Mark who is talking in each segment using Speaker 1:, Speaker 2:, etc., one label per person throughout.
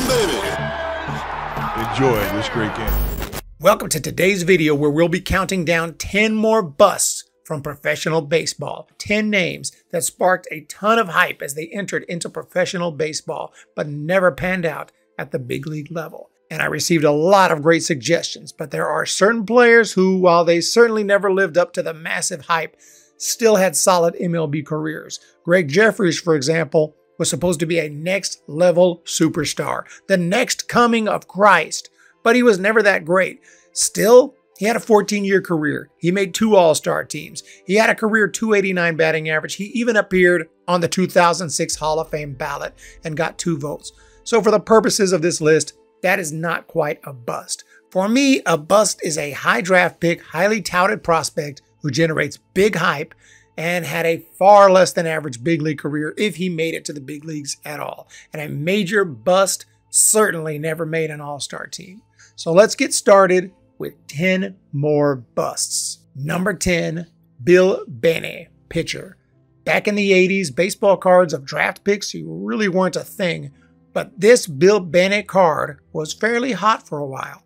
Speaker 1: baby.
Speaker 2: Enjoy this great game.
Speaker 3: Welcome to today's video where we'll be counting down 10 more busts from professional baseball. 10 names that sparked a ton of hype as they entered into professional baseball, but never panned out at the big league level. And I received a lot of great suggestions, but there are certain players who, while they certainly never lived up to the massive hype, still had solid MLB careers. Gregg Jefferies, for example, was supposed to be a next level superstar, the next coming of Christ, but he was never that great. Still, he had a 14 year career. He made two All Star teams. He had a career 289 batting average. He even appeared on the 2006 Hall of Fame ballot and got two votes. So, for the purposes of this list, that is not quite a bust. For me, a bust is a high draft pick, highly touted prospect who generates big hype and had a far less than average big league career if he made it to the big leagues at all. And a major bust certainly never made an all star team. So let's get started with 10 more busts. Number 10, Bill Bene, pitcher. Back in the 80s, baseball cards of draft picks really weren't a thing, but this Bill Bene card was fairly hot for a while.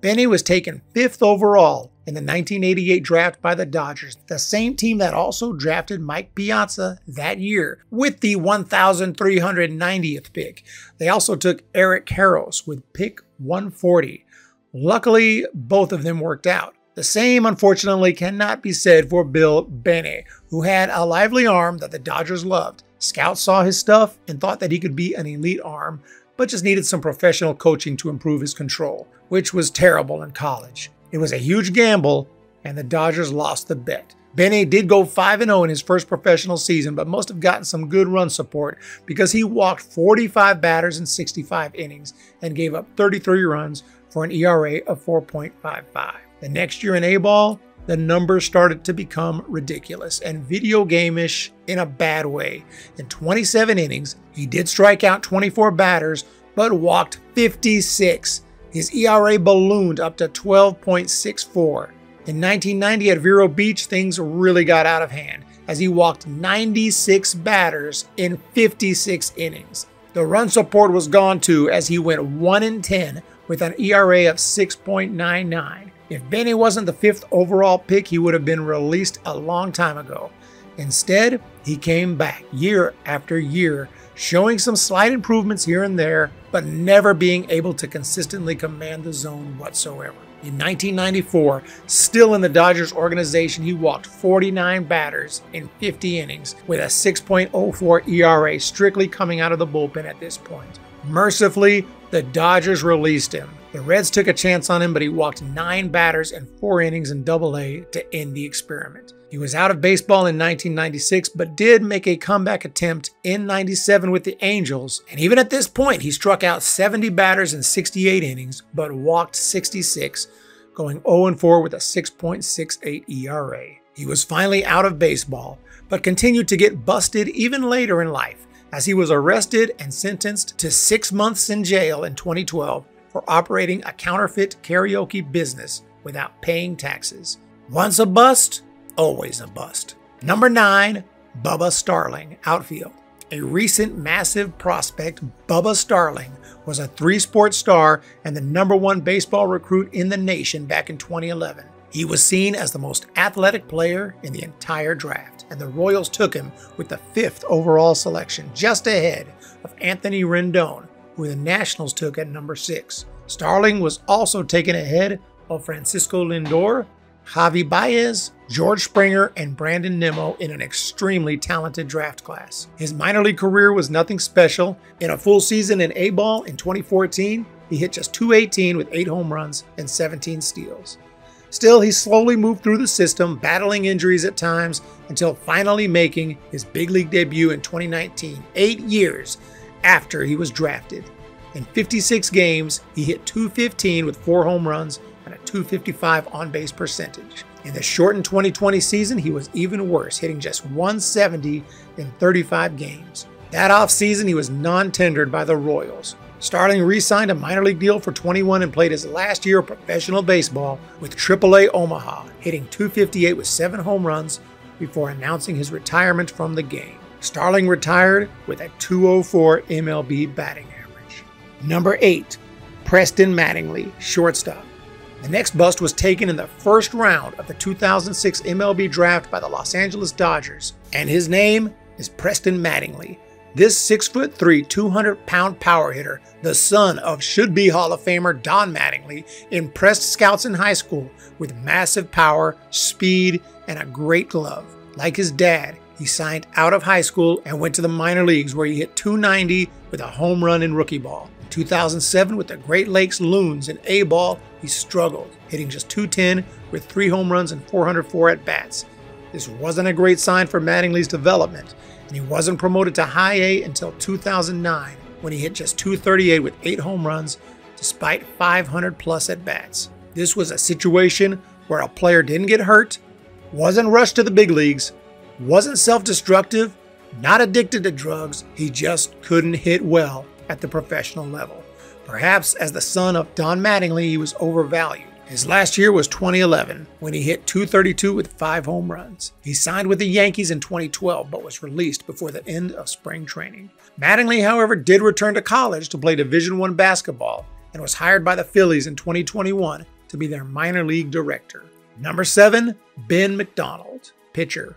Speaker 3: Bene was taken fifth overall in the 1988 draft by the Dodgers, the same team that also drafted Mike Piazza that year with the 1,390th pick. They also took Eric Karros with pick 140. Luckily, both of them worked out. The same, unfortunately, cannot be said for Bill Bene, who had a lively arm that the Dodgers loved. Scouts saw his stuff and thought that he could be an elite arm, but just needed some professional coaching to improve his control, which was terrible in college. It was a huge gamble, and the Dodgers lost the bet. Bene did go 5 0 in his first professional season, but must have gotten some good run support because he walked 45 batters in 65 innings and gave up 33 runs for an ERA of 4.55. The next year in A ball, the numbers started to become ridiculous and video game-ish in a bad way. In 27 innings, he did strike out 24 batters, but walked 56 his ERA ballooned up to 12.64. In 1990 at Vero Beach, things really got out of hand as he walked 96 batters in 56 innings. The run support was gone too as he went 1 in 10 with an ERA of 6.99. If Bene wasn't the fifth overall pick, he would have been released a long time ago. Instead, he came back year after year showing some slight improvements here and there, but never being able to consistently command the zone whatsoever. In 1994, still in the Dodgers organization, he walked 49 batters in 50 innings with a 6.04 ERA, strictly coming out of the bullpen at this point. Mercifully, the Dodgers released him. The Reds took a chance on him, but he walked nine batters in four innings in Double A to end the experiment. He was out of baseball in 1996, but did make a comeback attempt in 97 with the Angels. And even at this point, he struck out 70 batters in 68 innings, but walked 66, going 0 4 with a 6.68 ERA. He was finally out of baseball, but continued to get busted even later in life, as he was arrested and sentenced to six months in jail in 2012 for operating a counterfeit karaoke business without paying taxes. Once a bust, always a bust. Number 9, Bubba Starling, outfield. A recent massive prospect, Bubba Starling, was a three sport star and the number one baseball recruit in the nation back in 2011. He was seen as the most athletic player in the entire draft, and the Royals took him with the fifth overall selection, just ahead of Anthony Rendon, who the Nationals took at number six. Starling was also taken ahead of Francisco Lindor, Javi Baez, George Springer, and Brandon Nimmo in an extremely talented draft class. His minor league career was nothing special. In a full season in A ball in 2014, he hit just 218 with 8 home runs and 17 steals. Still, he slowly moved through the system, battling injuries at times, until finally making his big league debut in 2019, eight years after he was drafted. In 56 games, he hit 215 with four home runs 255 on base percentage. In the shortened 2020 season, he was even worse, hitting just 170 in 35 games. That offseason, he was non tendered by the Royals. Starling re signed a minor league deal for 21 and played his last year of professional baseball with AAA Omaha, hitting 258 with seven home runs before announcing his retirement from the game. Starling retired with a 204 MLB batting average. Number 8. Preston Mattingly, shortstop. The next bust was taken in the first round of the 2006 MLB draft by the Los Angeles Dodgers, and his name is Preston Mattingly. This 6'3, 200 pound power hitter, the son of should be Hall of Famer Don Mattingly, impressed scouts in high school with massive power, speed, and a great glove. Like his dad, he signed out of high school and went to the minor leagues where he hit 290 with a home run in rookie ball. 2007 with the Great Lakes Loons in A ball, he struggled, hitting just 210 with three home runs and 404 at bats. This wasn't a great sign for Mattingly's development, and he wasn't promoted to high A until 2009 when he hit just 238 with eight home runs despite 500 plus at bats. This was a situation where a player didn't get hurt, wasn't rushed to the big leagues, wasn't self destructive, not addicted to drugs, he just couldn't hit well at the professional level. Perhaps as the son of Don Mattingly, he was overvalued. His last year was 2011 when he hit 232 with five home runs. He signed with the Yankees in 2012 but was released before the end of spring training. Mattingly, however, did return to college to play Division I basketball and was hired by the Phillies in 2021 to be their minor league director. Number 7, Ben McDonald, pitcher.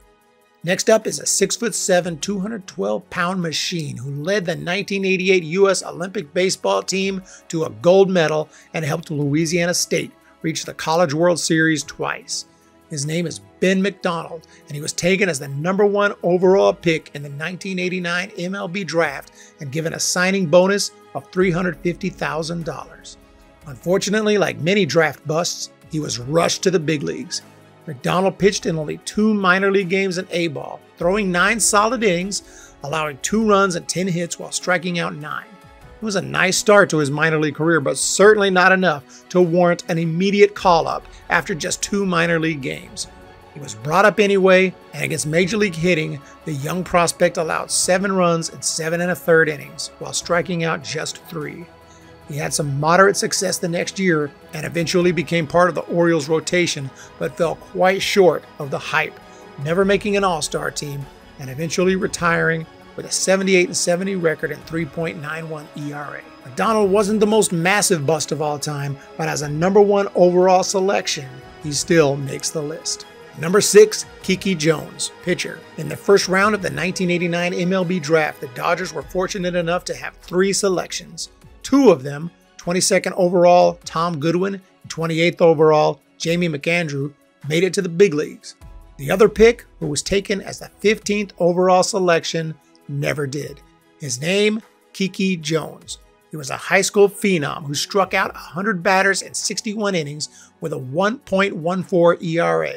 Speaker 3: Next up is a 6'7, 212 pound machine who led the 1988 U.S. Olympic baseball team to a gold medal and helped Louisiana State reach the College World Series twice. His name is Ben McDonald, and he was taken as the number one overall pick in the 1989 MLB draft and given a signing bonus of $350,000. Unfortunately, like many draft busts, he was rushed to the big leagues. McDonald pitched in only two minor league games in A ball, throwing nine solid innings, allowing two runs and 10 hits while striking out nine. It was a nice start to his minor league career, but certainly not enough to warrant an immediate call up after just two minor league games. He was brought up anyway, and against major league hitting, the young prospect allowed seven runs in seven and a third innings while striking out just three. He had some moderate success the next year and eventually became part of the Orioles rotation, but fell quite short of the hype, never making an All Star team and eventually retiring with a 78 70 record and 3.91 ERA. McDonald wasn't the most massive bust of all time, but as a number one overall selection, he still makes the list. Number 6, Kiki Jones, pitcher. In the first round of the 1989 MLB draft, the Dodgers were fortunate enough to have three selections Two of them, 22nd overall Tom Goodwin 28th overall Jamie McAndrew, made it to the big leagues. The other pick, who was taken as the 15th overall selection, never did. His name, Kiki Jones. He was a high school phenom who struck out 100 batters in 61 innings with a 1.14 ERA.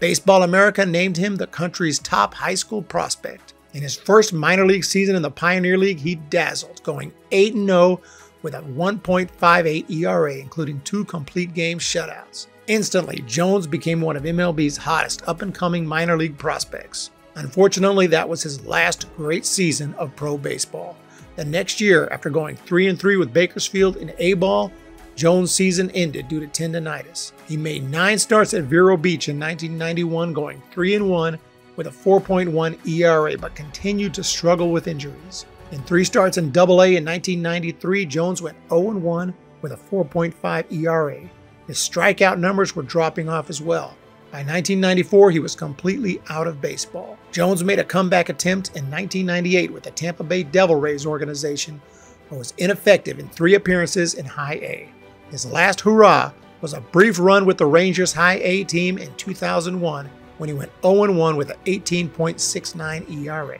Speaker 3: Baseball America named him the country's top high school prospect. In his first minor league season in the Pioneer League, he dazzled, going 8 0 with a 1.58 ERA, including two complete game shutouts. Instantly, Jones became one of MLB's hottest up and coming minor league prospects. Unfortunately, that was his last great season of pro baseball. The next year, after going 3 3 with Bakersfield in A ball, Jones' season ended due to tendonitis. He made nine starts at Vero Beach in 1991, going 3 1 with a 4.1 ERA, but continued to struggle with injuries. In three starts in Double A in 1993, Jones went 0-1 with a 4.5 ERA. His strikeout numbers were dropping off as well. By 1994, he was completely out of baseball. Jones made a comeback attempt in 1998 with the Tampa Bay Devil Rays organization, but was ineffective in three appearances in High A. His last hurrah was a brief run with the Rangers High A team in 2001 when he went 0-1 with an 18.69 ERA.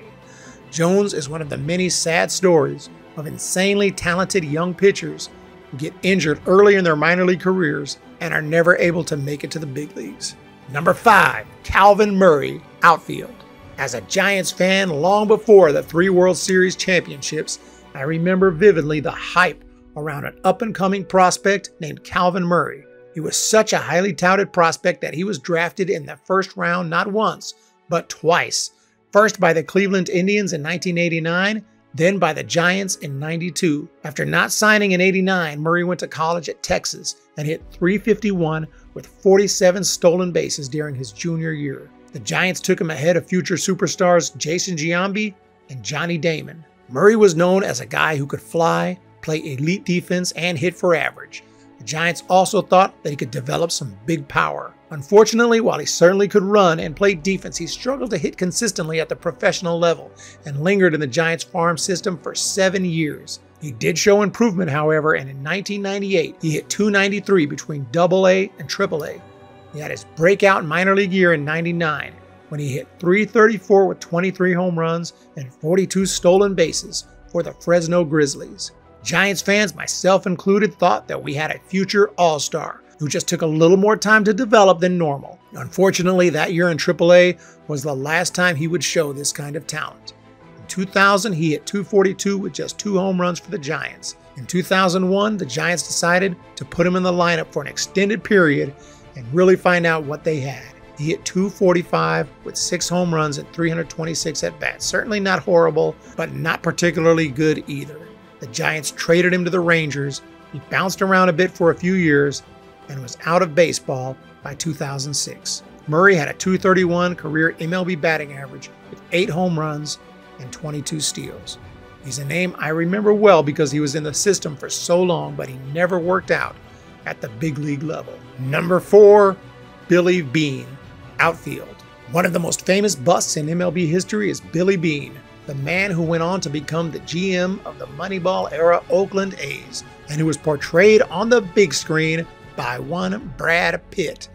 Speaker 3: Jones is one of the many sad stories of insanely talented young pitchers who get injured early in their minor league careers and are never able to make it to the big leagues. Number 5, Calvin Murray, outfield. As a Giants fan long before the three World Series championships, I remember vividly the hype around an up and coming prospect named Calvin Murray. He was such a highly touted prospect that he was drafted in the first round not once, but twice first by the Cleveland Indians in 1989, then by the Giants in 92. After not signing in 89, Murray went to college at Texas and hit 351 with 47 stolen bases during his junior year. The Giants took him ahead of future superstars Jason Giambi and Johnny Damon. Murray was known as a guy who could fly, play elite defense, and hit for average. The Giants also thought that he could develop some big power. Unfortunately, while he certainly could run and play defense, he struggled to hit consistently at the professional level and lingered in the Giants farm system for seven years. He did show improvement, however, and in 1998, he hit 293 between AA and AAA. He had his breakout minor league year in 99 when he hit 334 with 23 home runs and 42 stolen bases for the Fresno Grizzlies. Giants fans, myself included, thought that we had a future all star who just took a little more time to develop than normal. Unfortunately, that year in AAA was the last time he would show this kind of talent. In 2000, he hit 242 with just two home runs for the Giants. In 2001, the Giants decided to put him in the lineup for an extended period and really find out what they had. He hit 245 with six home runs and 326 at bats. Certainly not horrible, but not particularly good either. The Giants traded him to the Rangers. He bounced around a bit for a few years and was out of baseball by 2006. Murray had a 231 career MLB batting average with 8 home runs and 22 steals. He's a name I remember well because he was in the system for so long, but he never worked out at the big league level. Number 4, Billy Beane, outfield. One of the most famous busts in MLB history is Billy Beane, the man who went on to become the GM of the Moneyball era Oakland A's, and who was portrayed on the big screen by one Brad Pitt.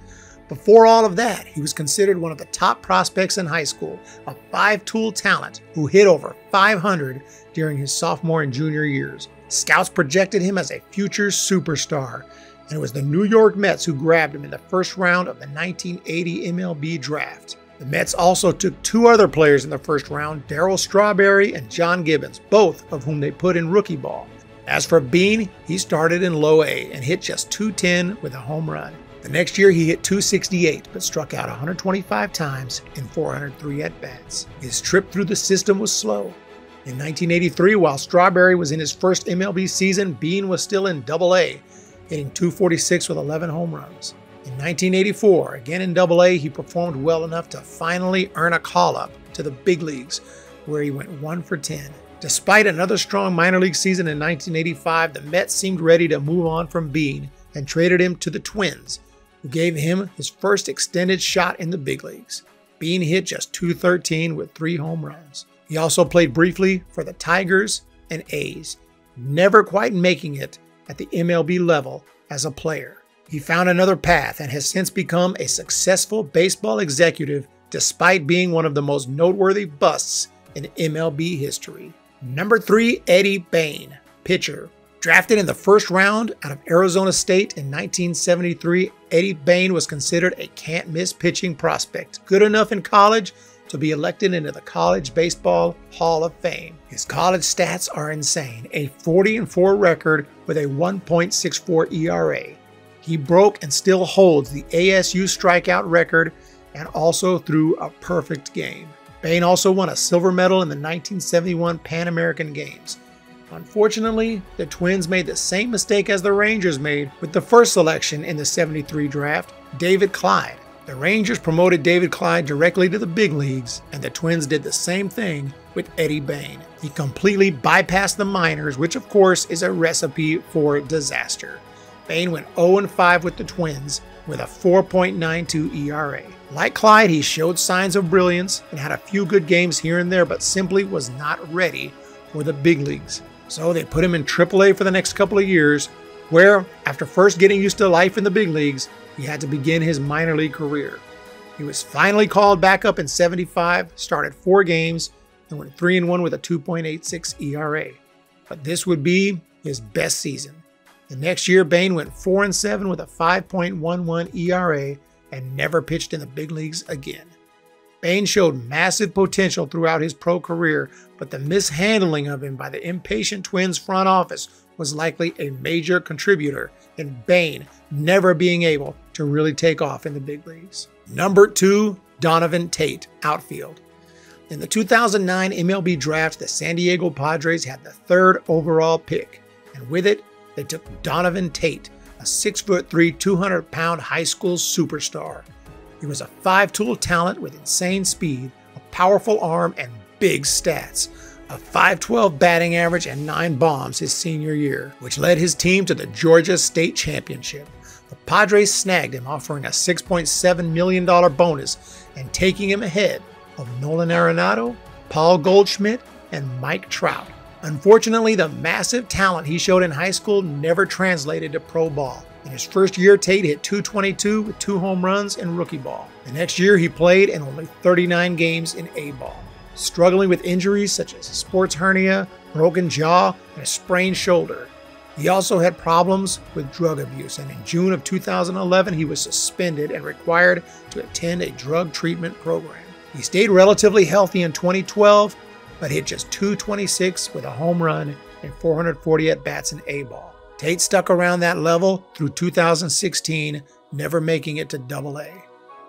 Speaker 3: Before all of that, he was considered one of the top prospects in high school, a five tool talent who hit over 500 during his sophomore and junior years. Scouts projected him as a future superstar, and it was the New York Mets who grabbed him in the first round of the 1980 MLB draft. The Mets also took two other players in the first round, Darryl Strawberry and John Gibbons, both of whom they put in rookie ball. As for Beane, he started in low A and hit just 210 with a home run. The next year he hit 268 but struck out 125 times in 403 at bats. His trip through the system was slow. In 1983, while Strawberry was in his first MLB season, Beane was still in Double A, hitting 246 with 11 home runs. In 1984, again in Double-A, he performed well enough to finally earn a call-up to the big leagues, where he went 1 for 10. Despite another strong minor league season in 1985, the Mets seemed ready to move on from Beane and traded him to the Twins, who gave him his first extended shot in the big leagues. Beane hit just 213 with three home runs. He also played briefly for the Tigers and A's, never quite making it at the MLB level as a player. He found another path and has since become a successful baseball executive despite being one of the most noteworthy busts in MLB history. Number 3, Eddie Bane, pitcher. Drafted in the first round out of Arizona State in 1973, Eddie Bane was considered a can't miss pitching prospect, good enough in college to be elected into the College Baseball Hall of Fame. His college stats are insane a 40 4 record with a 1.64 ERA, he broke and still holds the ASU strikeout record and also threw a perfect game. Bane also won a silver medal in the 1971 Pan American Games. Unfortunately, the Twins made the same mistake as the Rangers made with the first selection in the 73 draft, David Clyde. The Rangers promoted David Clyde directly to the big leagues, and the Twins did the same thing with Eddie Bane. He completely bypassed the minors, which of course is a recipe for disaster. Bane went 0-5 with the Twins with a 4.92 ERA. Like Clyde, he showed signs of brilliance and had a few good games here and there, but simply was not ready for the big leagues. So they put him in AAA for the next couple of years, where, after first getting used to life in the big leagues, he had to begin his minor league career. He was finally called back up in 75, started four games, and went 3 1 with a 2.86 ERA. But this would be his best season. The next year, Bane went 4 and 7 with a 5.11 ERA and never pitched in the big leagues again. Bane showed massive potential throughout his pro career, but the mishandling of him by the impatient Twins front office was likely a major contributor in Bane never being able to really take off in the big leagues. Number 2, Donovan Tate, outfield. In the 2009 MLB draft, the San Diego Padres had the third overall pick, and with it, they took Donovan Tate, a 6'3, 200 pound high school superstar. He was a five tool talent with insane speed, a powerful arm, and big stats. a 512 batting average, and nine bombs his senior year, which led his team to the Georgia State Championship. The Padres snagged him, offering a $6.7 million bonus and taking him ahead of Nolan Arenado, Paul Goldschmidt, and Mike Trout. Unfortunately, the massive talent he showed in high school never translated to pro ball. In his first year, Tate hit 222 with two home runs in rookie ball. The next year, he played in only 39 games in A ball, struggling with injuries such as a sports hernia, broken jaw, and a sprained shoulder. He also had problems with drug abuse, and in June of 2011, he was suspended and required to attend a drug treatment program. He stayed relatively healthy in 2012, but hit just 226 with a home run and 440 at bats in A ball. Tate stuck around that level through 2016, never making it to Double A.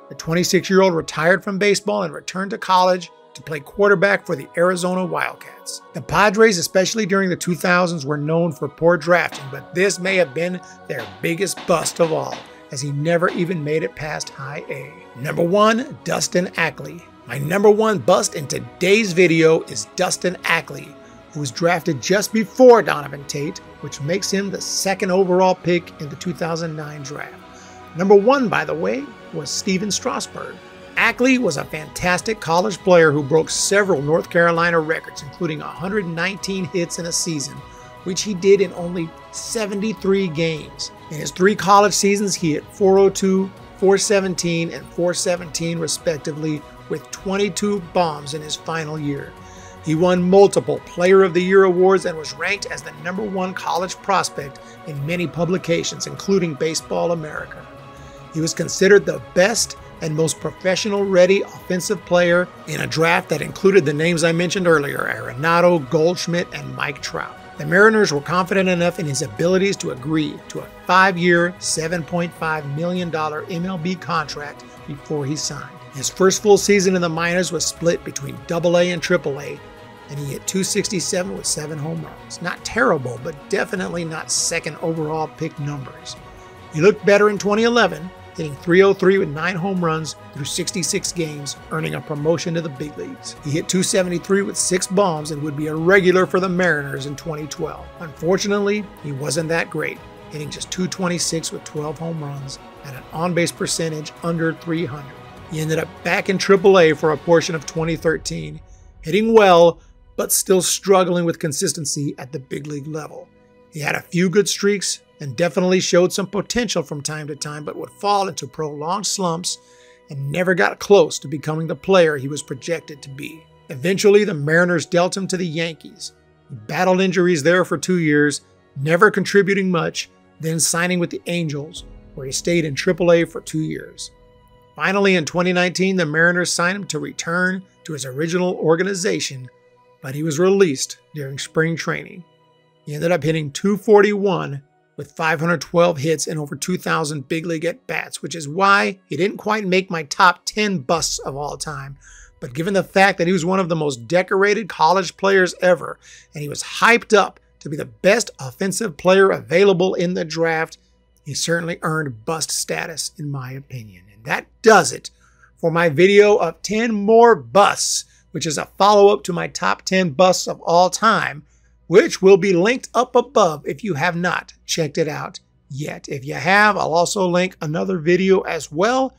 Speaker 3: The 26 year old retired from baseball and returned to college to play quarterback for the Arizona Wildcats. The Padres, especially during the 2000s, were known for poor drafting, but this may have been their biggest bust of all, as he never even made it past high A. Number one, Dustin Ackley. My number one bust in today's video is Dustin Ackley, who was drafted just before Donovan Tate, which makes him the second overall pick in the 2009 draft. Number one, by the way, was Stephen Strasburg. Ackley was a fantastic college player who broke several North Carolina records, including 119 hits in a season, which he did in only 73 games. In his three college seasons, he hit 402, 417, and 417 respectively, with 22 bombs in his final year. He won multiple Player of the Year awards and was ranked as the number one college prospect in many publications, including Baseball America. He was considered the best and most professional ready offensive player in a draft that included the names I mentioned earlier Arenado, Goldschmidt, and Mike Trout. The Mariners were confident enough in his abilities to agree to a five year, $7.5 million MLB contract before he signed. His first full season in the minors was split between AA and AAA, and he hit 267 with seven home runs. Not terrible, but definitely not second overall pick numbers. He looked better in 2011, hitting 303 with nine home runs through 66 games, earning a promotion to the big leagues. He hit 273 with six bombs and would be a regular for the Mariners in 2012. Unfortunately, he wasn't that great, hitting just 226 with 12 home runs and an on base percentage under 300. He ended up back in AAA for a portion of 2013, hitting well, but still struggling with consistency at the big league level. He had a few good streaks and definitely showed some potential from time to time, but would fall into prolonged slumps and never got close to becoming the player he was projected to be. Eventually, the Mariners dealt him to the Yankees. He battled injuries there for two years, never contributing much, then signing with the Angels, where he stayed in AAA for two years. Finally, in 2019, the Mariners signed him to return to his original organization, but he was released during spring training. He ended up hitting 241 with 512 hits and over 2,000 big league at bats, which is why he didn't quite make my top 10 busts of all time. But given the fact that he was one of the most decorated college players ever, and he was hyped up to be the best offensive player available in the draft, he certainly earned bust status, in my opinion. That does it for my video of 10 more busts, which is a follow up to my top 10 busts of all time which will be linked up above if you have not checked it out yet. If you have, I'll also link another video as well.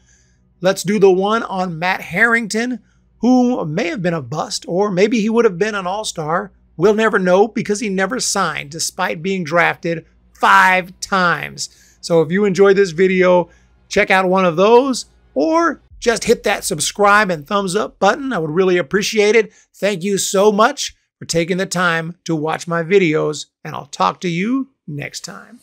Speaker 3: Let's do the one on Matt Harrington, who may have been a bust, or maybe he would have been an all star. We'll never know because he never signed despite being drafted five times. So if you enjoyed this video, check out one of those or just hit that subscribe and thumbs up button. I would really appreciate it. Thank you so much for taking the time to watch my videos, and I'll talk to you next time.